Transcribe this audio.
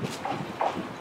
フフフ。